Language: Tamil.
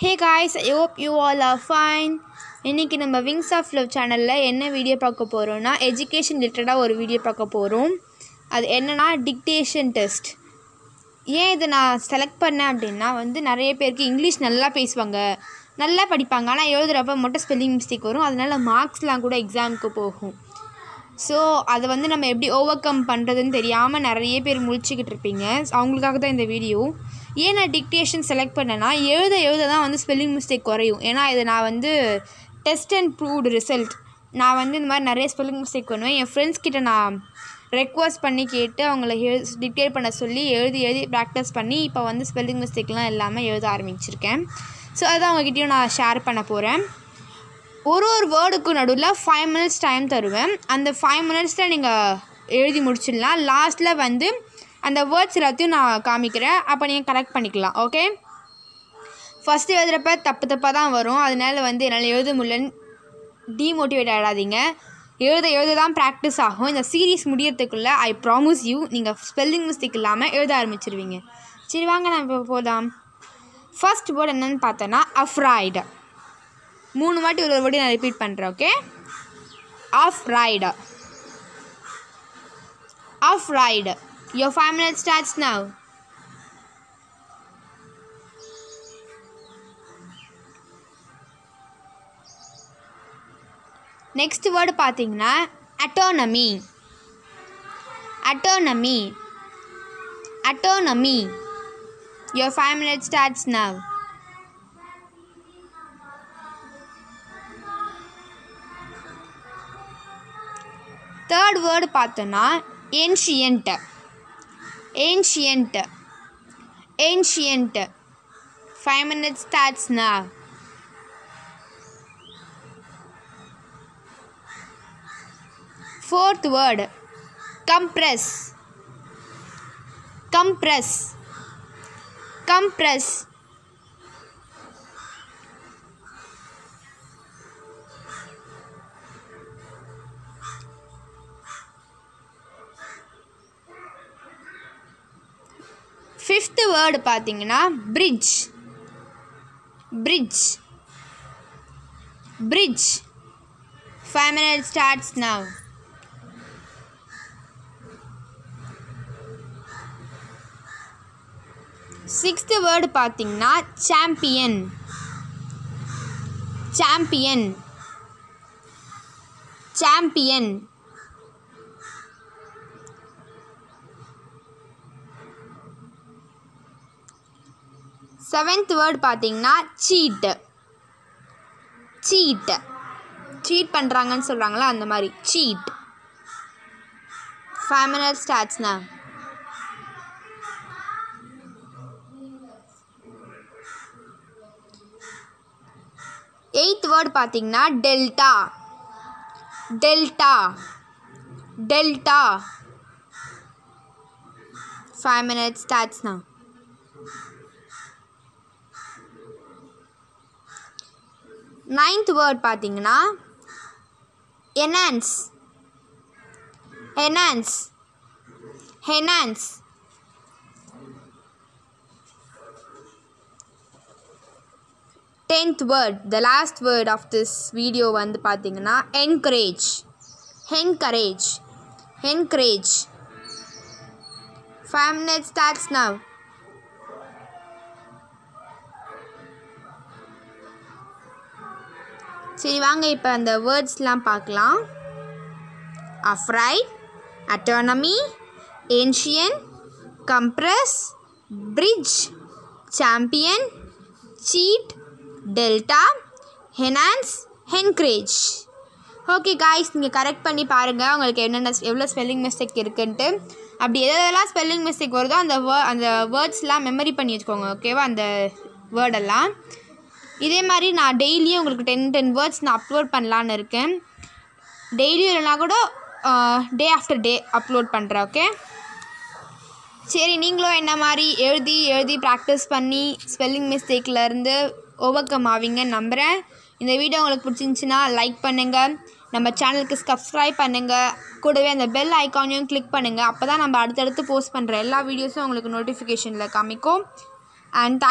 Hey guys I hope you all are fine இன்றைக்கி நம்ம விங்ஸ் ஆஃப் லவ் சேனலில் என்ன வீடியோ பார்க்க போகிறோம்னா எஜுகேஷன் ரிலேட்டடாக ஒரு வீடியோ பார்க்க போகிறோம் அது என்னென்னா டிக்டேஷன் டெஸ்ட் ஏன் இதை நான் செலக்ட் பண்ணேன் அப்படின்னா வந்து நிறைய பேருக்கு இங்கிலீஷ் நல்லா பேசுவாங்க. நல்லா படிப்பாங்க. ஆனால் எழுதுகிறப்ப மட்டும் ஸ்பெல்லிங் மிஸ்டேக் வரும். அதனால மார்க்ஸ்லாம் கூட எக்ஸாமுக்கு போகும். ஸோ அதை வந்து நம்ம எப்படி ஓவர் கம் பண்ணுறதுன்னு தெரியாமல் நிறைய பேர் முழிச்சிக்கிட்டு இருப்பீங்க. அவங்களுக்காக தான் இந்த வீடியோ ஏன் நான் டிக்டேஷன் செலக்ட் பண்ணேன்னா எழுத எழுத தான் வந்து ஸ்பெல்லிங் மிஸ்டேக் குறையும். ஏன்னா இது நான் வந்து டெஸ்ட் அண்ட் ப்ரூவ்டு ரிசல்ட் நான் வந்து இந்த மாதிரி நிறைய ஸ்பெல்லிங் மிஸ்டேக் பண்ணுவேன். என் ஃப்ரெண்ட்ஸ் கிட்ட நான் ரெக்வஸ்ட் பண்ணி கேட்டு அவங்கள டிக்டேட் பண்ண சொல்லி எழுதி எழுதி ப்ராக்டிஸ் பண்ணி இப்போ வந்து ஸ்பெல்லிங் மிஸ்டேக்லாம் எல்லாமே எழுத ஆரம்பிச்சிருக்கேன். ஸோ அதை அவங்ககிட்டயும் நான் ஷேர் பண்ண போகிறேன் ஒரு ஒரு வேர்டுக்கு நடுவில் ஃபைவ் மினிட்ஸ் டைம் தருவேன். அந்த ஃபைவ் மினிட்ஸில் நீங்கள் எழுதி முடிச்சிடலாம். லாஸ்ட்டில் வந்து அந்த வேர்ட்ஸ் எல்லாத்தையும் நான் காமிக்கிறேன். அப்போ நீங்கள் கரெக்ட் பண்ணிக்கலாம் ஓகே ஃபஸ்ட்டு எழுதுகிறப்ப தப்பு தப்பாக தான் வரும். அதனால வந்து என்னால் எழுத முடியலன்னு டீமோட்டிவேட் ஆகிடாதீங்க எழுத எழுத தான் ப்ராக்டிஸ் ஆகும். இந்த சீரீஸ் முடியறதுக்குள்ளே ஐ ப்ராமிஸ் யூ நீங்கள் ஸ்பெல்லிங் மிஸ்டேக் இல்லாமல் எழுத ஆரம்பிச்சிருவீங்க. சரி வாங்க நான் இப்போ போதாம் ஃபஸ்ட் வேர்டு என்னென்னு பார்த்தோன்னா அஃப்ராய்டு மூணு வாட்டி ஒரு ஒரு வாட்டி நான் ரிப்பீட் பண்ணுறேன் okay afraid Your ride your five minutes now next word பார்த்தீங்கன்னா autonomy autonomy autonomy your five minutes starts now third word பார்த்தோன்னா ancient. Ancient. 5 minutes starts now. Fourth word. Compress. Compress. Compress. Fifth word பார்த்தீங்கன்னா bridge bridge bridge five minute starts now sixth word பார்த்தீங்கன்னா champion champion champion seventh word பார்த்தீங்கன்னா சீட்டு சீட்டு சீட் பண்ணுறாங்கன்னு சொல்கிறாங்களா அந்த மாதிரி. Cheat five minutes eighth word பார்த்தீங்கன்னா delta delta delta five minutes ஸ்டார்ட்ஸ்ண்ணா ninth word பார்த்தீங்கன்னா enhance enhance enhance tenth word the last word of this video வந்து பார்த்தீங்கன்னா encourage encourage encourage five minutes starts now சரி வாங்க இப்போ அந்த வேர்ட்ஸ்லாம் பார்க்கலாம். Afraid autonomy ancient compress bridge champion cheat delta enhance encourage okay guys நீங்கள் கரெக்ட் பண்ணி பாருங்கள் உங்களுக்கு என்னென்ன எவ்வளோ ஸ்பெல்லிங் மிஸ்டேக் இருக்குன்ட்டு. அப்படி எதெல்லாம் ஸ்பெல்லிங் மிஸ்டேக் வருதோ அந்த வே அந்த வேர்ட்ஸ்லாம் மெமரி பண்ணி வச்சுக்கோங்க ஓகேவா அந்த வேர்டெல்லாம் இதே மாதிரி நான் டெய்லியும் உங்களுக்கு டென் டென் வேர்ட்ஸ் நான் அப்லோட் பண்ணலான்னு இருக்கேன். டெய்லியும் இல்லைனா கூட டே ஆஃப்டர் டே அப்லோட் பண்ணுறேன் ஓகே சரி நீங்களும் என்ன மாதிரி எழுதி எழுதி ப்ராக்டிஸ் பண்ணி ஸ்பெல்லிங் மிஸ்டேக்லேருந்து ஓவர் கம் ஆவீங்கன்னு நம்புகிறேன் இந்த வீடியோ உங்களுக்கு பிடிச்சிருந்துச்சின்னா லைக் பண்ணுங்கள் நம்ம சேனலுக்கு சப்ஸ்கிரைப் பண்ணுங்கள் கூடவே அந்த பெல் ஐக்கானையும் கிளிக் பண்ணுங்கள் அப்போ தான் நம்ம அடுத்தடுத்து போஸ்ட் பண்ணுற எல்லா வீடியோஸும் உங்களுக்கு நோட்டிஃபிகேஷனில் காமிக்கும். அண்ட்